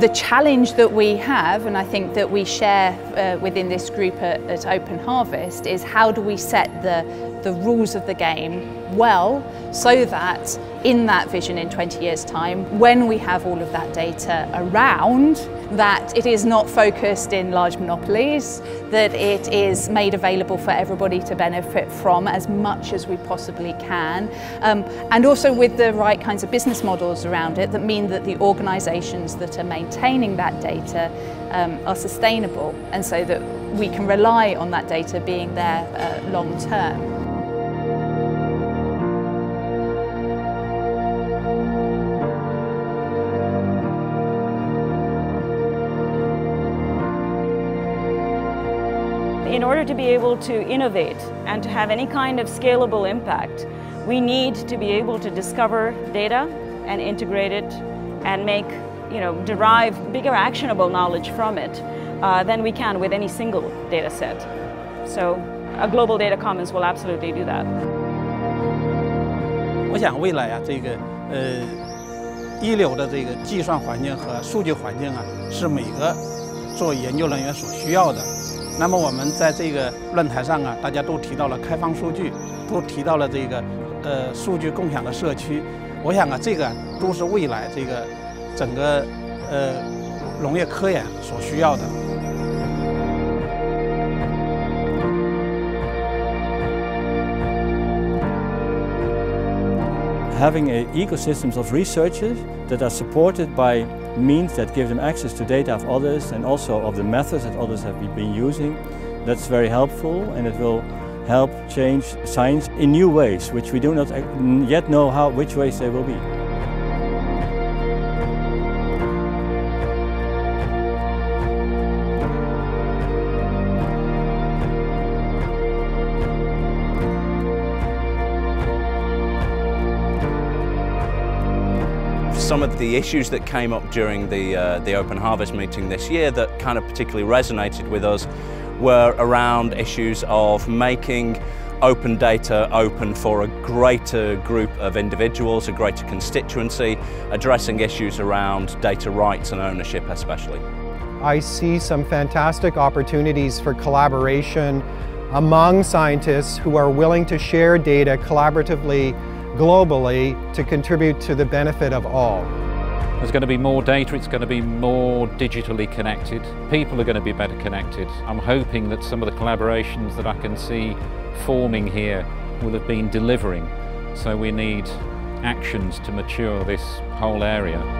The challenge that we have, and I think that we share uh, within this group at, at Open Harvest, is how do we set the, the rules of the game well so that in that vision in 20 years time when we have all of that data around that it is not focused in large monopolies that it is made available for everybody to benefit from as much as we possibly can um, and also with the right kinds of business models around it that mean that the organizations that are maintaining that data um, are sustainable and so that we can rely on that data being there uh, long term. in order to be able to innovate and to have any kind of scalable impact, we need to be able to discover data and integrate it and make, you know, derive bigger actionable knowledge from it uh, than we can with any single data set. So a global data commons will absolutely do that. 我想未来啊，这个呃一流的这个计算环境和数据环境啊，是每个做研究人员所需要的。 那么我们在这个论坛上啊，大家都提到了开放数据，都提到了这个呃数据共享的社区。我想啊，这个都是未来这个整个呃农业科研所需要的。Having a ecosystems of researchers that are supported by means that give them access to data of others and also of the methods that others have been using. That's very helpful and it will help change science in new ways, which we do not uh, yet know how, which ways they will be. Some of the issues that came up during the, uh, the Open Harvest meeting this year that kind of particularly resonated with us were around issues of making open data open for a greater group of individuals, a greater constituency, addressing issues around data rights and ownership especially. I see some fantastic opportunities for collaboration among scientists who are willing to share data collaboratively globally to contribute to the benefit of all. There's going to be more data, it's going to be more digitally connected. People are going to be better connected. I'm hoping that some of the collaborations that I can see forming here will have been delivering. So we need actions to mature this whole area.